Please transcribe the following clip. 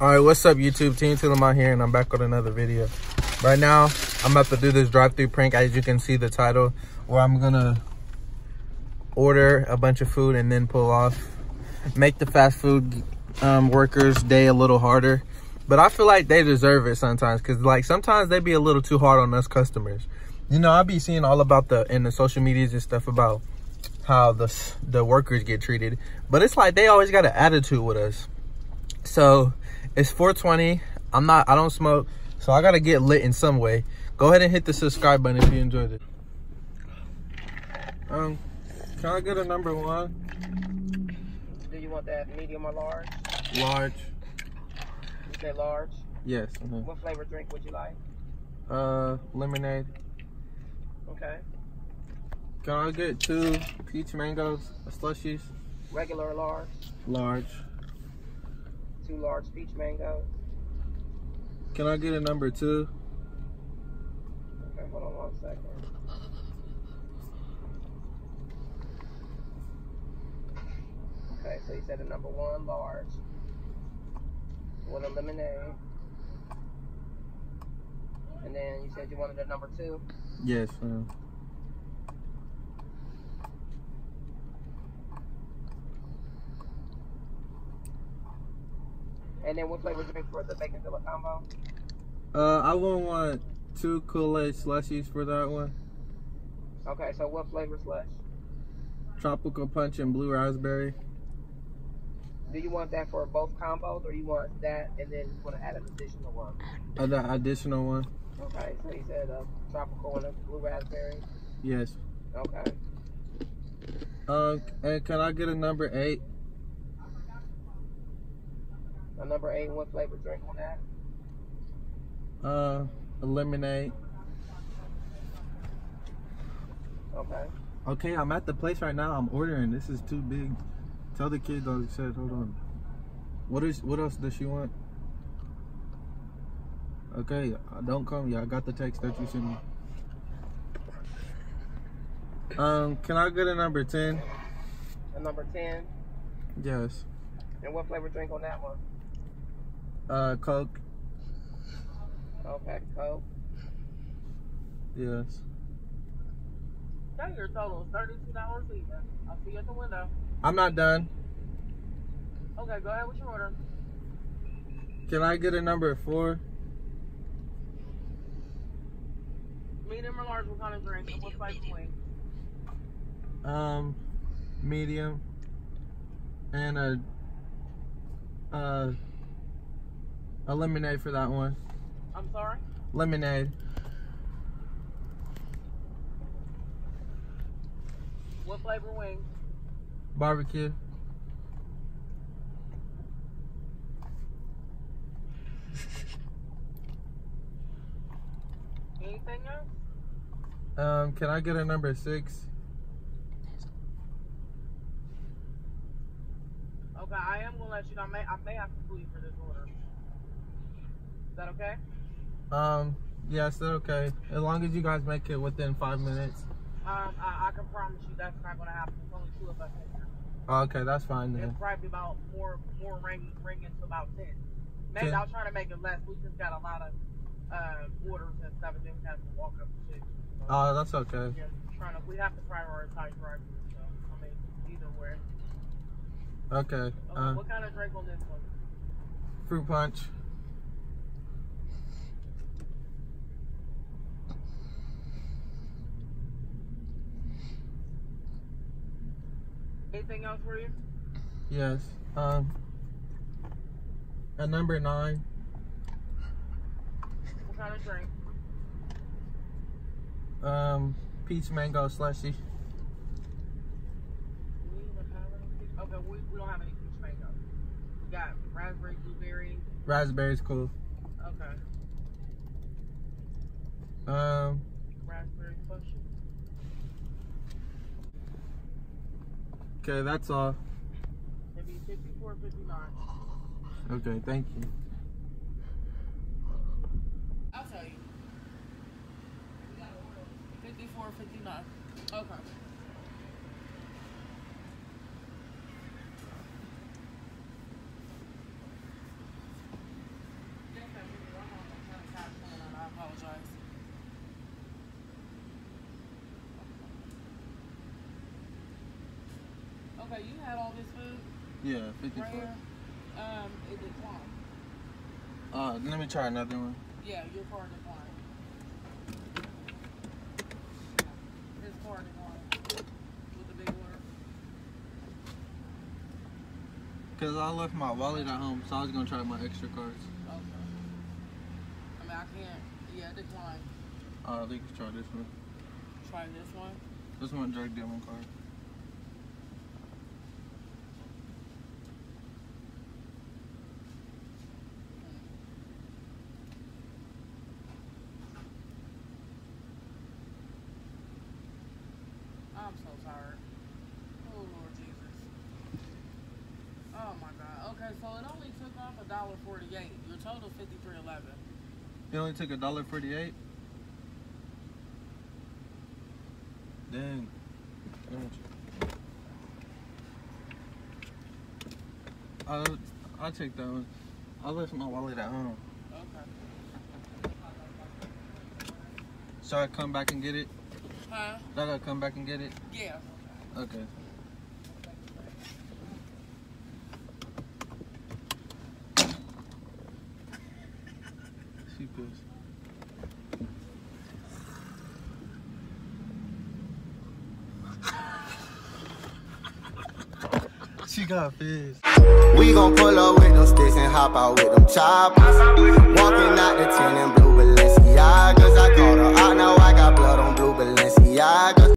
All right, what's up, YouTube? TMT Lamonte here, and I'm back with another video. Right now, I'm about to do this drive-through prank, as you can see the title, where I'm gonna order a bunch of food and then pull off, make the fast food um, workers' day a little harder. But I feel like they deserve it sometimes, cause like sometimes they be a little too hard on us customers. You know, I be seeing all about the in the social medias and stuff about how the the workers get treated, but it's like they always got an attitude with us. So it's 420. I'm not, I don't smoke. So I got to get lit in some way. Go ahead and hit the subscribe button if you enjoyed it. Um, can I get a number one? Do you want that medium or large? Large. You say large? Yes. Uh -huh. What flavor drink would you like? Uh, lemonade. Okay. Can I get two peach mangoes slushies? Regular or large? Large two large peach mangoes. Can I get a number two? Okay, hold on one second. Okay, so you said a number one large with a lemonade. And then you said you wanted a number two? Yes. Uh And then what flavor drink for the bacon filler combo? Uh, I would want two Kool-Aid slushies for that one. Okay, so what flavor slush? Tropical punch and blue raspberry. Do you want that for both combos, or you want that and then you want to add an additional one? An additional one. Okay, so you said a tropical and a blue raspberry. Yes. Okay. Um, and can I get a number eight? Number eight, what flavor drink on that? Uh, lemonade. Okay. Okay, I'm at the place right now. I'm ordering. This is too big. Tell the kid though. Said, hold on. What is? What else does she want? Okay, uh, don't come. Yeah, I got the text that you sent me. Um, can I get a number ten? A number ten. Yes. And what flavor drink on that one? Uh, Coke. Okay, Coke. Yes. Okay, your total is thirty-two dollars even. I'll see you at the window. I'm not done. Okay, go ahead with your order. Can I get a number four? Medium or large, what kind of drink? And what size wing? Um, medium. And a, uh, a lemonade for that one. I'm sorry? Lemonade. What flavor wings? Barbecue. Anything else? Um, can I get a number six? Okay, I am gonna let you know. I may, I may have to leave for this order that okay? Um, yes, that's okay. As long as you guys make it within five minutes. Um, I, I can promise you that's not gonna happen. There's only two of us in here. Okay, that's fine then. It's probably about more more ring ringing to about ten. Maybe ten. I'll try to make it less. We just got a lot of uh, orders and stuff, and then we have to walk up the shit. So, Oh, that's okay. Yeah, trying to. We have to prioritize drive So I mean, either way. Okay. Okay, Uh, what kind of drink on this one? fruit punch. Anything else for you? Yes. Um. At number nine. What kind of drink? Um, peach mango slushy. Okay, we, we don't have any peach mango. We got raspberry, blueberry. Raspberry's cool. Okay. Um. Raspberry slushy. Okay, that's all. Maybe 54, 59. Okay, thank you. I'll tell you. 54, 59. Okay. Okay, you had all this food Yeah, 54. right here. Um, it declined. Uh, let me try another one. Yeah, your card declined. His card declined with the big order. Cause I left my wallet at home, so I was gonna try my extra cards. Okay. I mean, I can't. Yeah, decline. Uh, I think we try this one. Try this one. This one drug dealing card. I'm so tired. Oh Lord Jesus. Oh my God. Okay, so it only took off a dollar forty-eight. Your total fifty-three eleven. It only took a dollar forty-eight. Dang. Let me check. I'll, I'll take that one. I left my wallet at home. Okay. So I come back and get it? Huh? I gotta come back and get it? Yeah. Okay. She pissed. She got pissed. We gon' pull up with them sticks and hop out with them choppers. Walking out the tin in blue Balenciagas. I called her out, now I got blood on blue Balenciagas.